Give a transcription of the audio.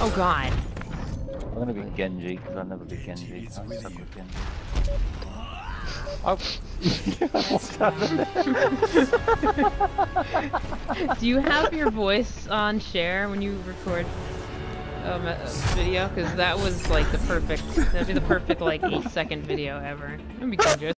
Oh god. I'm gonna be Genji, because I'll never be Genji. I'm stuck with Genji. Oh. Do you have your voice on share when you record um, a video? Because that was like the perfect, that'd be the perfect like 8 second video ever.